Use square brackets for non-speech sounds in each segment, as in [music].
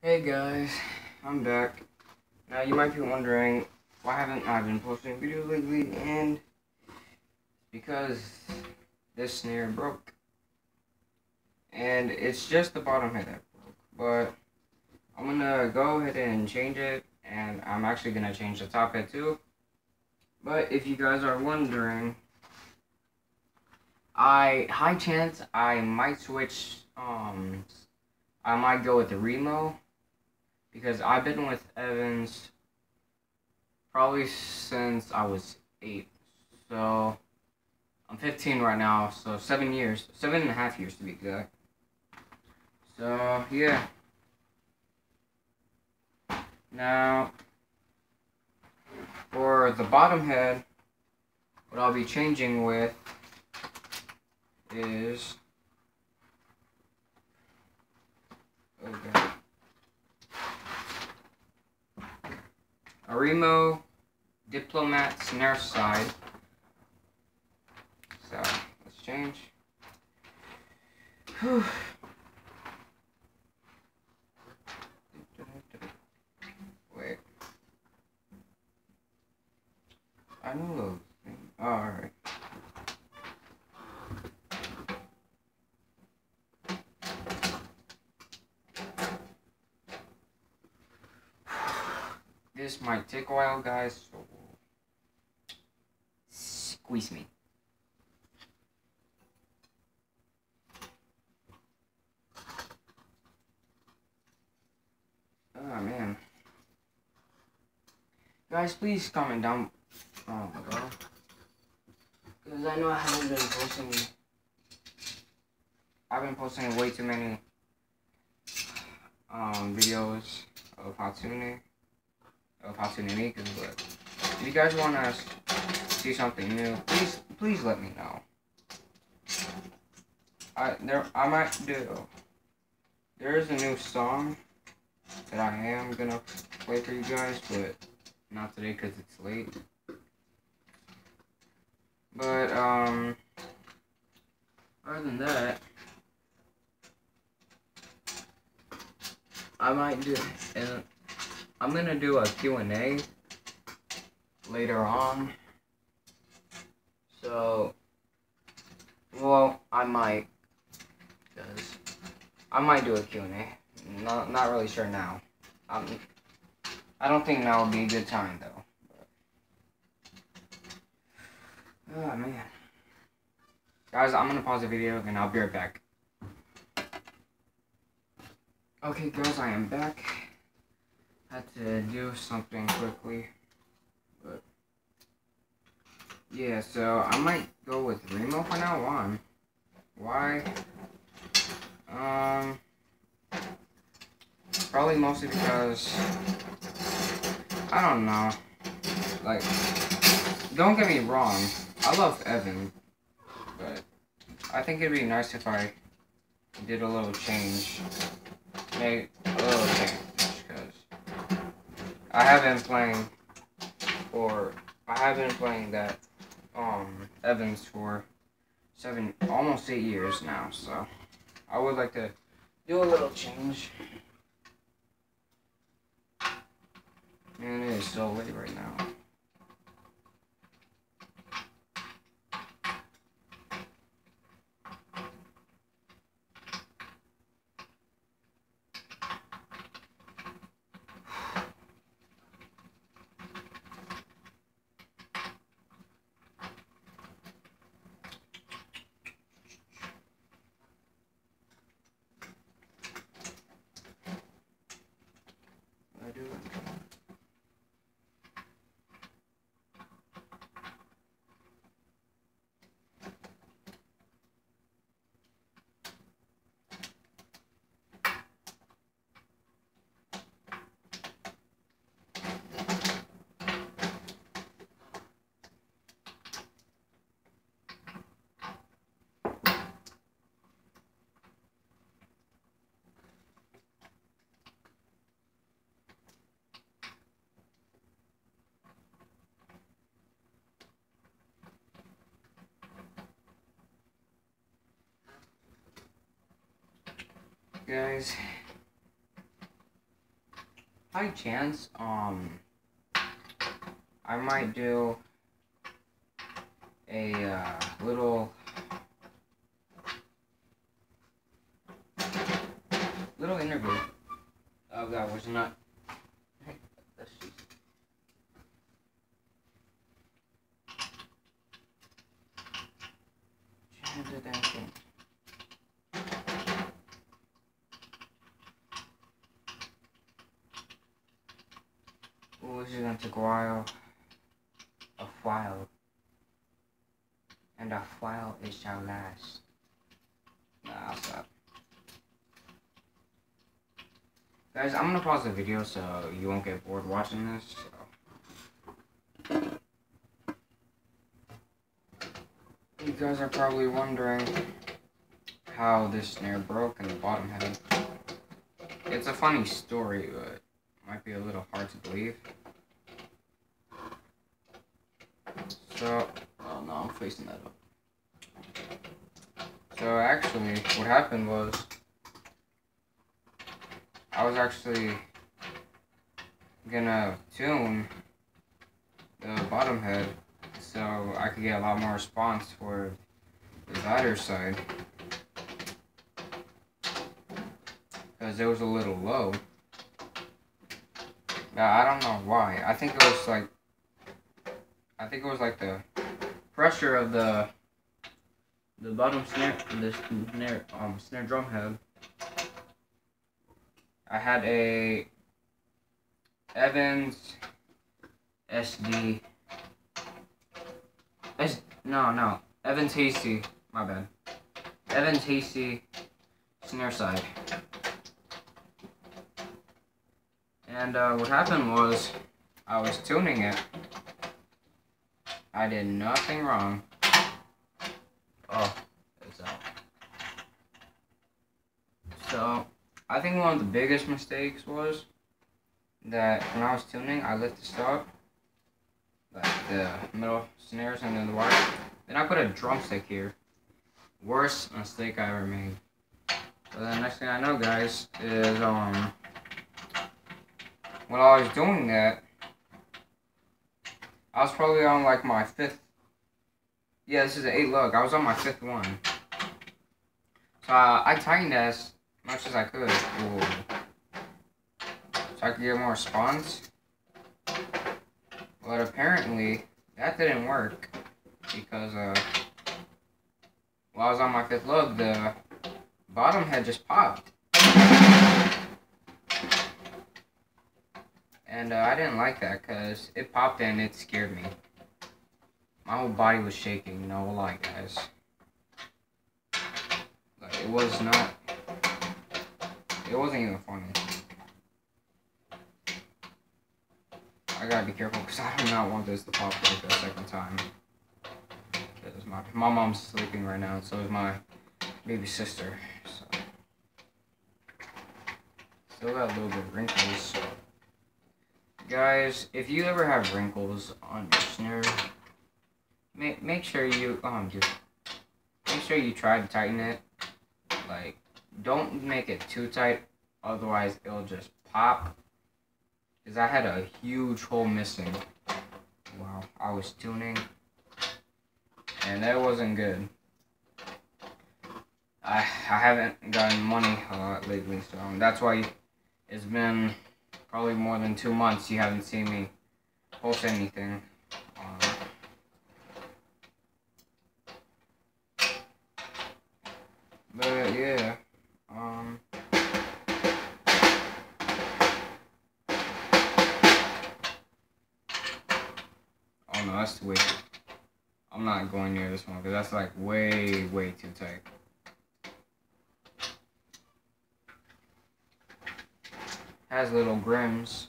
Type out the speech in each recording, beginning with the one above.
Hey guys, I'm back. Now you might be wondering why haven't I been posting videos lately and because this snare broke. And it's just the bottom head that broke. But I'm gonna go ahead and change it and I'm actually gonna change the top head too. But if you guys are wondering, I high chance I might switch um I might go with the Remo because I've been with Evans probably since I was eight. So I'm 15 right now, so seven years, seven and a half years to be exact. So yeah. Now for the bottom head, what I'll be changing with is okay. Remo Diplomat snare side. So let's change. Whew. Wait. I know those things. Alright. This might take a while, guys, so squeeze me. Oh man. Guys, please comment down. Oh my god. Because I know I haven't been posting. I've been posting way too many um, videos of Hatsune of Hatsune but if you guys want to see something new, please please let me know. I there I might do. There is a new song that I am gonna play for you guys, but not today because it's late. But um, other than that, I might do and. I'm gonna do a Q&A later on. So, well, I might, because I might do a Q&A. Not, not really sure now. Um, I don't think now would be a good time, though. But, oh, man. Guys, I'm gonna pause the video, and I'll be right back. Okay, guys, I am back had to do something quickly. But yeah, so I might go with Remo for now on. Why? Um probably mostly because I don't know. Like don't get me wrong, I love Evan, but I think it'd be nice if I did a little change. Make a little change. I have been playing for I have been playing that um Evans for seven almost eight years now, so I would like to do a little change. And it is so late right now. Guys. high chance um I might do a uh, little little interview of that was not let's see. Change the damn thing. Take a while. A while. And a while it shall last. Nah, I'll stop. Guys, I'm gonna pause the video so you won't get bored watching this. So. You guys are probably wondering how this snare broke in the bottom head. It's a funny story, but might be a little hard to believe. So, oh no, I'm facing that up. So actually, what happened was, I was actually gonna tune the bottom head so I could get a lot more response for the ladder side. Because it was a little low. Yeah, I don't know why. I think it was like, I think it was like the pressure of the the bottom snare, the snare, um, snare drum head. I had a Evans SD. S no no Evans Hazy. My bad. Evans Hazy snare side. And uh, what happened was, I was tuning it. I did nothing wrong. Oh, it's out. So, I think one of the biggest mistakes was that when I was tuning, I lit the stop, like the middle snares and then the wire. Then I put a drumstick here. Worst mistake I ever made. So the next thing I know, guys, is um when I was doing that, I was probably on like my fifth. Yeah, this is an eight lug. I was on my fifth one. So uh, I tightened as much as I could. Ooh. So I could get more response. But apparently, that didn't work. Because, uh, while I was on my fifth lug, the bottom had just popped. And uh, I didn't like that because it popped in, it scared me. My whole body was shaking, no lie, guys. Like, it was not... It wasn't even funny. I gotta be careful because [laughs] I do not want this to pop like a second time. Because my, my mom's sleeping right now, and so is my baby sister. So. Still got a little bit of wrinkles, so guys, if you ever have wrinkles on your snare, make make sure you um just make sure you try to tighten it. Like, don't make it too tight, otherwise it'll just pop. Cause I had a huge hole missing while I was tuning, and that wasn't good. I I haven't gotten money a lot lately, so that's why it's been probably more than two months you haven't seen me post anything. Um, but yeah, um, oh no, that's too way. I'm not going near this one because that's like way, way too tight. Has little grims.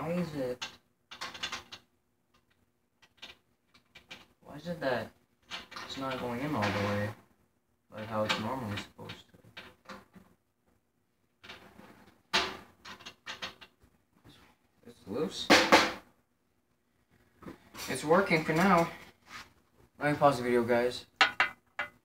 Why is it... Why is it that it's not going in all the way? Like how it's normally supposed to. It's loose. It's working for now. Let me pause the video, guys.